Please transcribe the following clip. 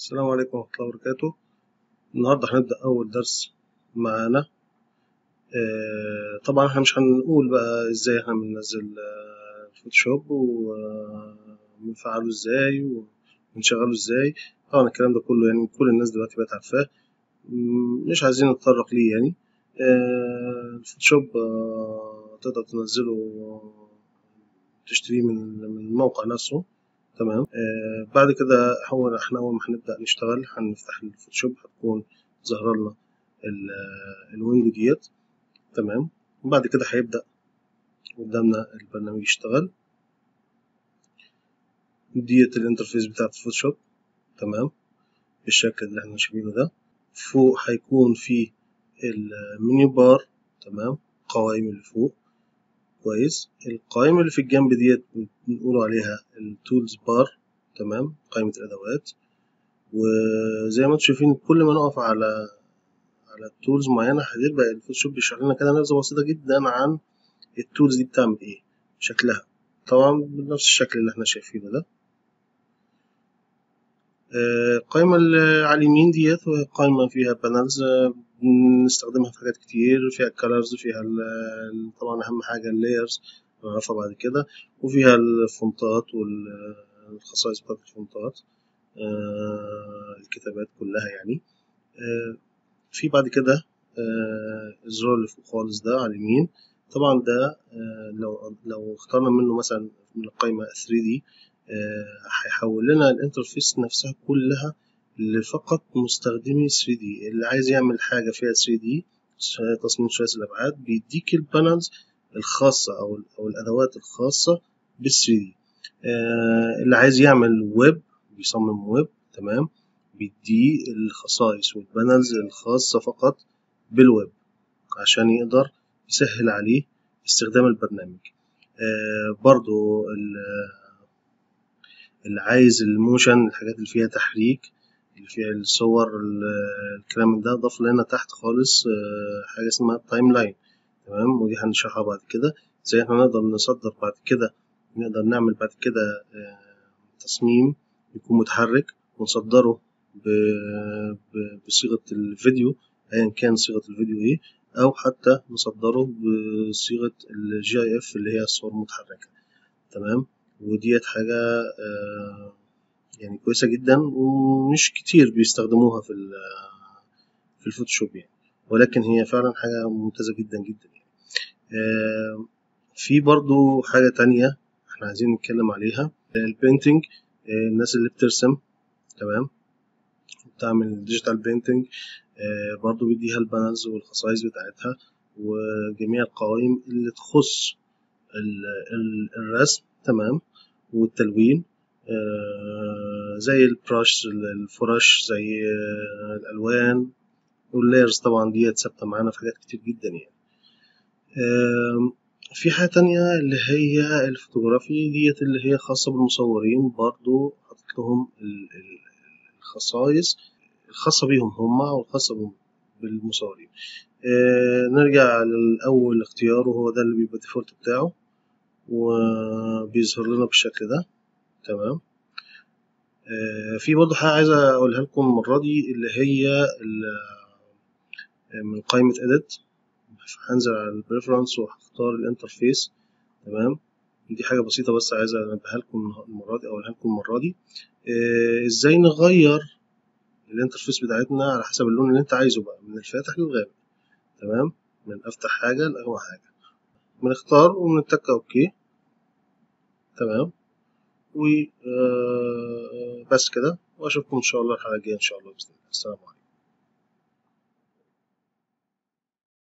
السلام عليكم ورحمة الله وبركاته. النهاردة هنبدأ أول درس معانا. آه، طبعا إحنا مش هنقول بقى إزاي إحنا بننزل آه، الفوتوشوب وبنفعله إزاي ونشغله إزاي. طبعا الكلام ده كله يعني كل الناس دلوقتي بقت عارفاه. مش عايزين نتطرق ليه يعني. آه، الفوتوشوب آه، تقدر تنزله تشتريه من الموقع نفسه. تمام؟ آه بعد كده هو إحنا أول ما هنبدأ نشتغل هنفتح الفوتوشوب هتكون ظاهرة لنا ال- ال window ديت. تمام؟ وبعد كده هيبدأ قدامنا البرنامج يشتغل. ديت ال interface بتاعت الفوتوشوب. تمام؟ بالشكل اللي إحنا شايفينه ده. فوق هيكون في ال menu bar. تمام؟ قوائم اللي فوق. كويس. القائمة اللي في الجنب ديت بنقول عليها ال tools bar تمام؟ قائمة الأدوات. وزي ما أنتم شايفين كل ما نقف على على ال tools معينة هتبقى الفوتوشوب بيشرح لنا كده نبذة بسيطة جدا عن ال tools دي بتعمل إيه شكلها. طبعا بنفس الشكل اللي إحنا شايفينه ده. آه، القائمة اللي على اليمين ديت وهي قائمة فيها panels بنستخدمها في حاجات كتير فيها ال colors فيها طبعا أهم حاجة ال layers هنعرفها بعد كده. وفيها الفونتات والخصائص بتاعت الفونتات آه، الكتابات كلها يعني. آه، في بعد كده آه، الزرار اللي فوق خالص ده على اليمين. طبعا ده لو لو اخترنا منه مثلا من القائمة 3D آه، هيحول لنا ال interface نفسها كلها لفقط مستخدمي 3D اللي عايز يعمل حاجة فيها 3D تصميم ثلاثي الأبعاد بيديك ال panels الخاصة أو أو الأدوات الخاصة بال 3D آه، اللي عايز يعمل ويب بيصمم ويب تمام؟ بيديه الخصائص وال panels الخاصة فقط بالويب عشان يقدر يسهل عليه استخدام البرنامج. آه، برضو ال- اللي عايز ال motion الحاجات اللي فيها تحريك الصور ال- الكلام ده ضاف لنا تحت خالص آه، حاجة اسمها timeline تمام؟ ودي هنشرحها بعد كده. إزاي إحنا نقدر نصدر بعد كده نقدر نعمل بعد كده آه، تصميم يكون متحرك ونصدره بصيغة الفيديو أيا كان صيغة الفيديو إيه أو حتى نصدره بصيغة ال GIF اللي هي الصور المتحركة تمام؟ وديت حاجة آه، يعني كويسة جدا ومش كتير بيستخدموها في في الفوتوشوب يعني. ولكن هي فعلا حاجة ممتازة جدا جدا يعني. آه، في برضو حاجة تانية إحنا عايزين نتكلم عليها. ال painting الناس اللي بترسم تمام؟ بتعمل digital painting برضو بيديها ال panels والخصائص بتاعتها وجميع القوائم اللي تخص ال- ال- الرسم تمام؟ والتلوين آه، زي ال brush الفرش زي آه، الألوان وال layers طبعا ديت ثابتة معانا في حاجات كتير جدا يعني. في حاجة تانية اللي هي الفوتوغرافي ديت اللي هي خاصة بالمصورين برضو حطيت لهم ال- ال- الخصائص الخاصة بيهم هما والخاصة بهم- بالمصورين. آه، نرجع للأول اختيار وهو ده اللي بيبقى ال default بتاعه وبيظهر لنا بالشكل ده. تمام؟ في برضه حاجة عايز أقولها لكم المرة دي اللي هي ال- من قائمة edit هنزل على ال preferences وهختار ال interface. تمام؟ دي حاجة بسيطة بس عايز أنبهها لكم المرة دي أقولها لكم المرة دي. آه، إزاي نغير ال interface بتاعتنا على حسب اللون اللي أنت عايزه بقى من الفاتح للغامق. تمام؟ من أفتح حاجة لأغمق حاجة. بنختار وبنتك OK. تمام؟ وبس كده وأشوفكم إن شاء الله الحلقة الجاية إن شاء الله بإذن الله. السلام عليكم.